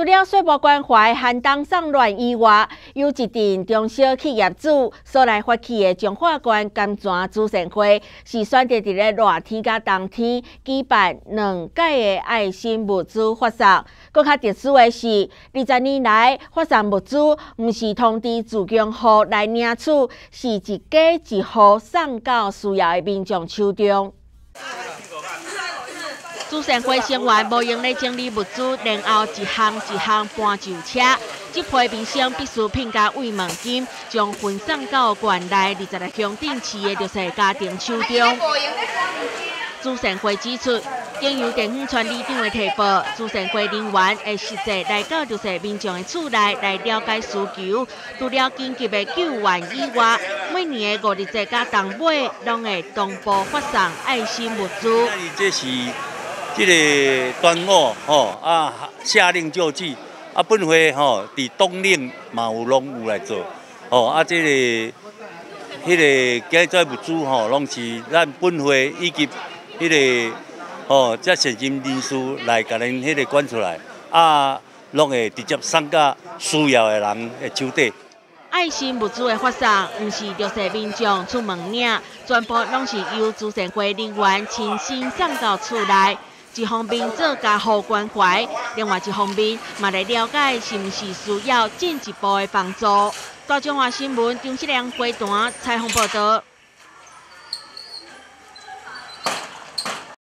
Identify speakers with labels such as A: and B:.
A: 除了税务关怀寒冬送暖以外，有一阵中小企业主所来发起的中华关甘泉慈善会，是选择伫咧热天甲冬天举办两届的爱心物资发送。更较特殊的是，二十年来发送物资，毋是通知自强户来领取，是一家一户送到需要的民众手中。慈善会成员无用咧整理物资，然后一项一项搬上车。这批民生必需品加慰问金，将分送到县内二十个乡镇市的弱势家庭手中。慈善会指出，经由地方村里长的提报，慈善会人员会实际来到弱势民众的厝内来了解需求。除了紧急的救援以外，每年的五日节加冬尾，拢会同步发送爱心物资。
B: 这是。这个端午吼啊，下令救济啊，本会吼伫冬令嘛有拢有来做吼啊，这个迄个今在物资吼，拢是咱本会以及迄个吼这善心人士来甲恁迄个管出来啊，拢会直接送到需要的人的手底。
A: 爱心物资的发送，毋是弱势民众出门领，全部拢是由慈善会人员亲身送到厝内。一方面做家户关怀，另外一方面嘛来了解是毋是需要进一步的帮助。大中华新闻张世良回传采访报道。